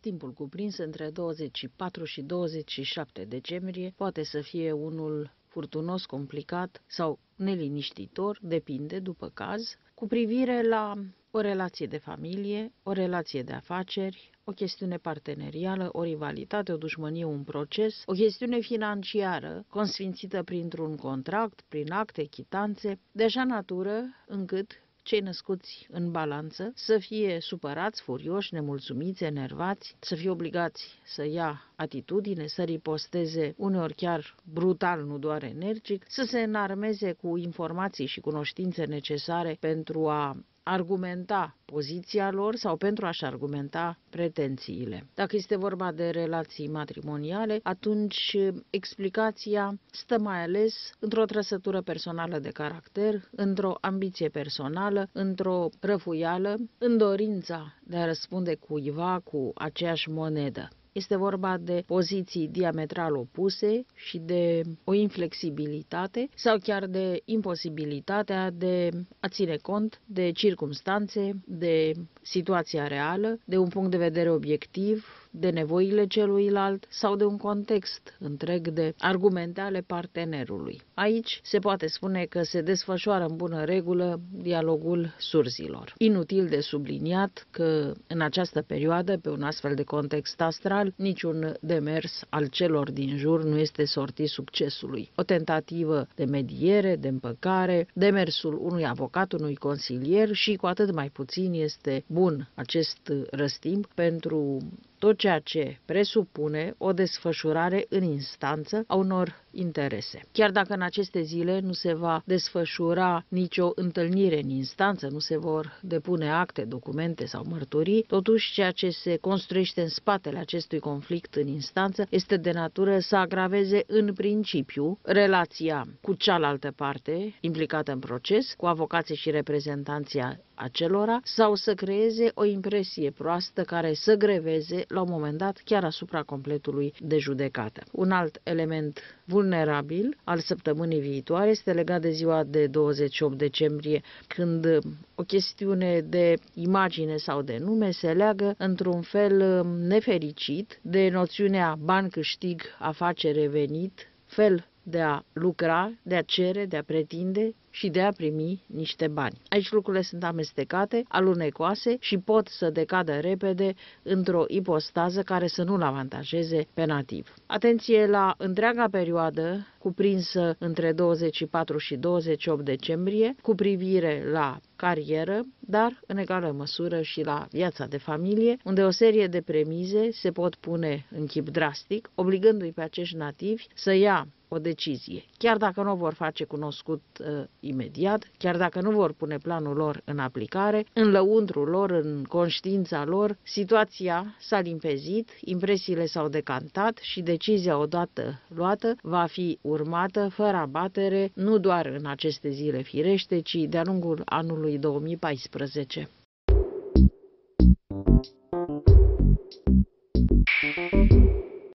Timpul cuprins între 24 și 27 decembrie poate să fie unul furtunos, complicat sau neliniștitor, depinde după caz, cu privire la o relație de familie, o relație de afaceri, o chestiune partenerială, o rivalitate, o dușmănie, un proces, o chestiune financiară consfințită printr-un contract, prin acte, chitanțe, de așa natură încât cei născuți în balanță să fie supărați, furioși, nemulțumiți, enervați, să fie obligați să ia atitudine, să riposteze uneori chiar brutal, nu doar energic, să se înarmeze cu informații și cunoștințe necesare pentru a argumenta poziția lor sau pentru a-și argumenta pretențiile. Dacă este vorba de relații matrimoniale, atunci explicația stă mai ales într-o trăsătură personală de caracter, într-o ambiție personală, într-o răfuială, în dorința de a răspunde cuiva cu aceeași monedă. Este vorba de poziții diametral opuse și de o inflexibilitate sau chiar de imposibilitatea de a ține cont de circumstanțe, de situația reală, de un punct de vedere obiectiv, de nevoile celuilalt sau de un context întreg de argumente ale partenerului. Aici se poate spune că se desfășoară în bună regulă dialogul surzilor. Inutil de subliniat că în această perioadă, pe un astfel de context astral, niciun demers al celor din jur nu este sortit succesului. O tentativă de mediere, de împăcare, demersul unui avocat, unui consilier și cu atât mai puțin este bun acest răstimp pentru tot ceea ce presupune o desfășurare în instanță a unor interese. Chiar dacă în aceste zile nu se va desfășura nicio întâlnire în instanță, nu se vor depune acte, documente sau mărturii, totuși ceea ce se construiește în spatele acestui conflict în instanță este de natură să agraveze în principiu relația cu cealaltă parte implicată în proces, cu avocații și reprezentanția acelora, sau să creeze o impresie proastă care să greveze la un moment dat chiar asupra completului de judecată. Un alt element vulnerabil al săptămânii viitoare. Este legat de ziua de 28 decembrie, când o chestiune de imagine sau de nume se leagă într-un fel nefericit de noțiunea ban câștig, afacere venit, fel de a lucra, de a cere, de a pretinde și de a primi niște bani. Aici lucrurile sunt amestecate, alunecoase și pot să decadă repede într-o ipostază care să nu-l avantajeze pe nativ. Atenție la întreaga perioadă cuprinsă între 24 și 28 decembrie cu privire la carieră, dar în egală măsură și la viața de familie, unde o serie de premize se pot pune în chip drastic, obligându-i pe acești nativi să ia o decizie. Chiar dacă nu o vor face cunoscut uh, imediat, chiar dacă nu vor pune planul lor în aplicare, în lăuntrul lor, în conștiința lor, situația s-a limpezit, impresiile s-au decantat și decizia odată luată va fi urmată fără abatere, nu doar în aceste zile firește, ci de-a lungul anului 2014.